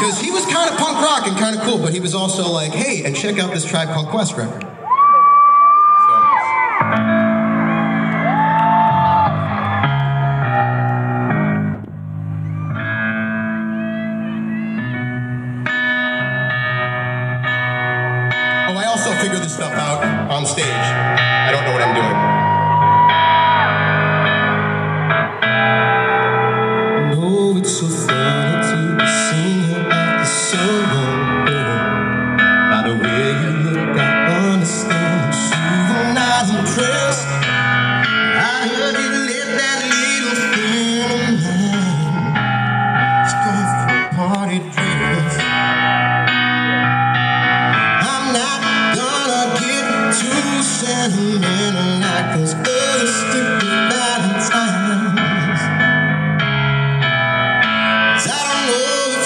because he was kind of punk rock and kind of cool, but he was also like, hey, and check out this Tribe Called Quest record. Oh, figure this stuff out on stage. I don't know what I'm doing. No, it's so fun. sentimental like the